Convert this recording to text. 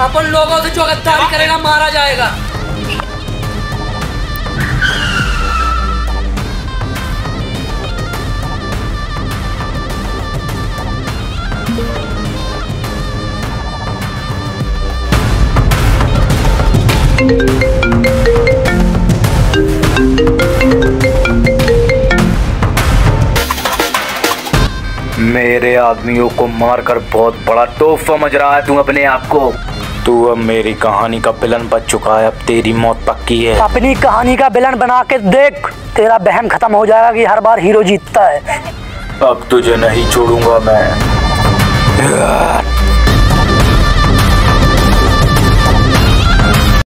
अपन लोगों से जो गद्दारी करेगा मारा जाएगा। मेरे आदमियों को मारकर बहुत बड़ा तोहफा समझ रहा है तू अपने आप को। तू अब मेरी कहानी का विलन बच चुका है अब तेरी मौत पक्की है। अपनी कहानी का विलन बना के देख तेरा बहन खत्म हो जाएगा कि हर बार हीरो जीतता है। अब तुझे नहीं छोड़ूँगा मैं।